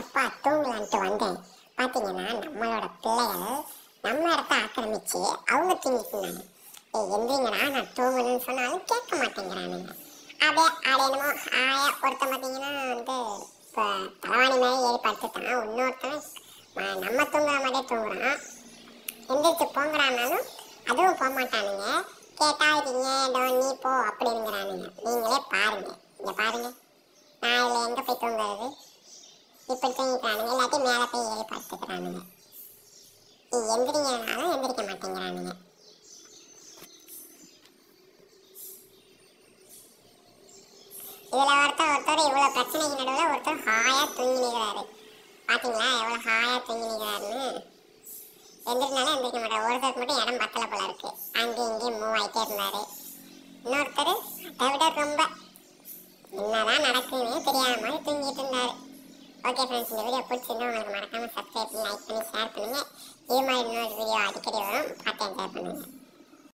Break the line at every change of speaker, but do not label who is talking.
அப்பா தூங்கலான்ட்டு வந்தேன். பார்த்தீங்கன்னா நம்மளோட பிள்ளைகள் நம்ம இடத்த ஆக்கிரமிச்சு அவங்க தூங்கிட்டு இருந்தாங்க ஏய் எந்திரிங்கடா நான் தூங்கணும்னு சொன்னாலும் கேட்க மாட்டேங்கிறானுங்க. அப்படியே அடையணுமோ ஆயா ஒருத்தன் பார்த்தீங்கன்னா வந்து இப்போ தலைவாணி மாதிரி ஏறி படுத்துட்டான் இன்னொருத்தன் நம்ம தூங்குற மாதிரியே தூங்குறான். எந்திரிச்சு போங்கிறானாலும் அதுவும் போக மாட்டானுங்க. கேட்டால் இருக்கீங்க இதோ நீ போ அப்படிங்கிறானுங்க நீங்களே பாருங்க. இங்கே பாருங்க. நான் இதில் எங்கே போய் தூங்குறது? இப்படி தூங்கிக்கிறானுங்க இல்லாட்டி மேலே போய் ஏறி படுத்துக்கிறானுங்க. நீ எந்திரிங்கனாலும் எந்திரிக்க மாட்டேங்கிறானுங்க. இதில் ஒருத்தர் ஒருத்தர் இவ்வளோ பிரச்சனைக்கு நடுவில் ஒருத்தர் ஹாயாக தூங்கி நிற்கிறாரு பாத்தீங்களா? எவ்வளவு ஹாயா தூங்கி நிற்கிறாருன்னு எந்திரினாலும் எந்திரிக்க மாட்டார். ஒருத்தருக்கு மட்டும் இடம் பத்தல போல இருக்கு. அங்கேயும் இங்கேயும் மூவ் ஆகிட்டே இருந்தார். இன்னொருத்தர் அதை விட ரொம்ப என்னதான் நடக்குதுன்னு தெரியாத மாதிரி தூங்கிட்டு இருந்தார். ஓகே ஃப்ரெண்ட்ஸ் இந்த வீடியோ பிடிச்சிருந்தா உங்களுக்கு மறக்காமல் சப்ஸ்கிரைப் பண்ணி லைக் பண்ணி ஷேர் பண்ணுங்கள் இது மாதிரி இன்னொரு வீடியோ அடிக்கடி வரும். பார்த்து என்ஜாய் பண்ணுங்கள்